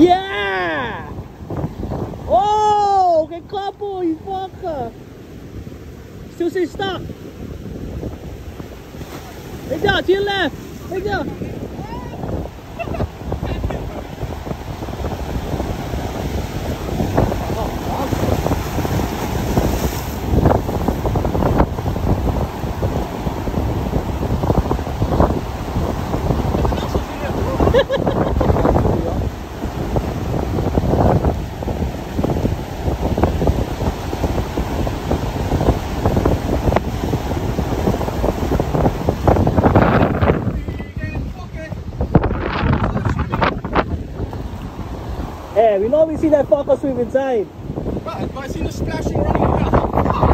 Yeah! Oh, que couple, you fucker! Still say stop. Hey, down, to your left. Hey, down. Ha ha ha! Yeah, we'll always see that fucker swim inside. Right, but I see the splashing running around.